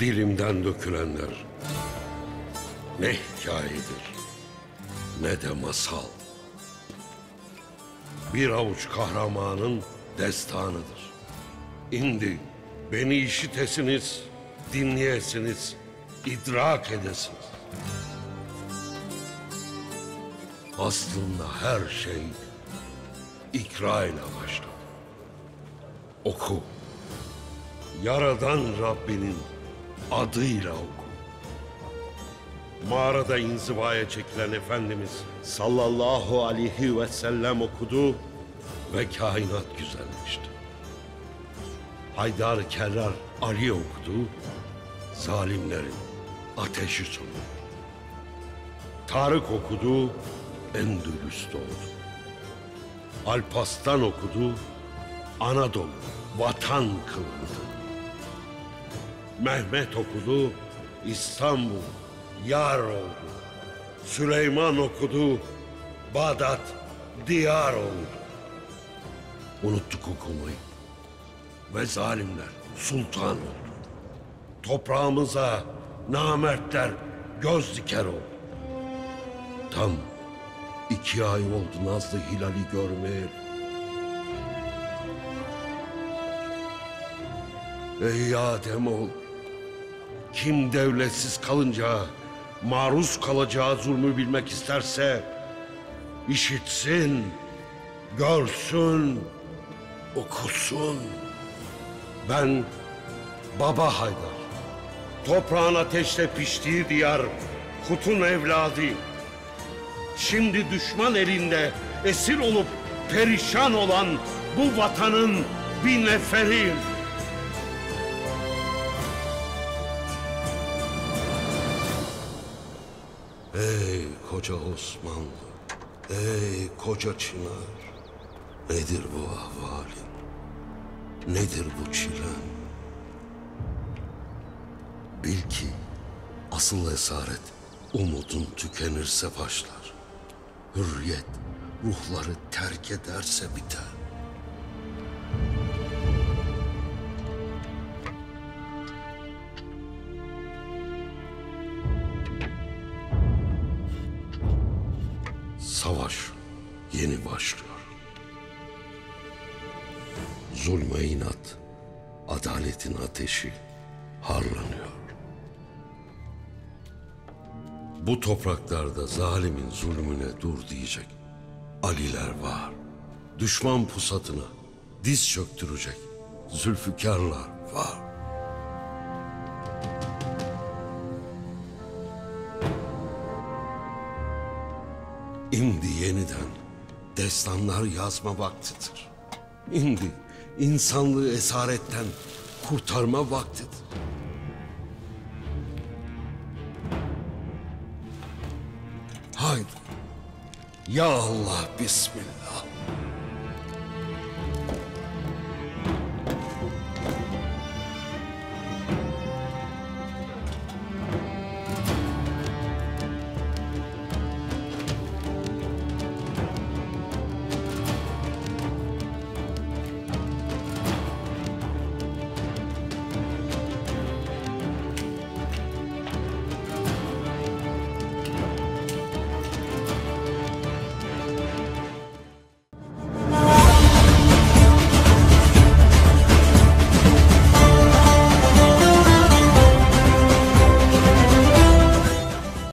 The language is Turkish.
Dilimden dökülenler ne hikayedir ne de masal. Bir avuç kahramanın destanıdır. İndi beni işitesiniz, dinleyesiniz, idrak edesiniz. Aslında her şey ikra ile başladı. Oku. Yaradan Rabbinin adıyla oku. Mağarada inzivaya çekilen Efendimiz sallallahu aleyhi ve sellem okudu ve kainat güzelleşti. Haydar Kerrar Ali okudu, zalimlerin ateşi söndü. Tarık okudu, Endülüs doğdu. Alpaslan okudu, Anadolu vatan kılındı. Mehmet okudu, İstanbul yar oldu. Süleyman okudu, Bağdat diyar oldu. Unuttuk okumayı ve zalimler sultan oldu. Toprağımıza namertler göz diker oldu. Tam iki ay oldu Nazlı Hilal'i görmeyeli. Ey Ademoğlu, kim devletsiz kalınca maruz kalacağı zulmü bilmek isterse işitsin, görsün, okusun. Ben Baba Haydar, toprağın ateşle piştiği diyar, Kut'un evladıyım. Şimdi düşman elinde esir olup perişan olan bu vatanın bir neferiyim. Ey koca Osmanlı, ey koca Çınar. Nedir bu ahvalin? Nedir bu çilen? Bil ki asıl esaret umudun tükenirse başlar. Hürriyet ruhları terk ederse biter. Savaş yeni başlıyor. Zulme inat, adaletin ateşi harlanıyor. Bu topraklarda zalimin zulmüne dur diyecek Aliler var. Düşman pusatına diz çöktürecek zülfükarlar var. İndi yeniden destanlar yazma vaktidir. İndi insanlığı esaretten kurtarma vaktidir. Haydi. Ya Allah Bismillah.